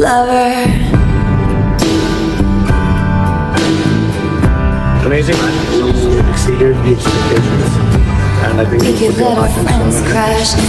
lover. Amazing. Exceeded the expectations. And I think We could let our friends crash.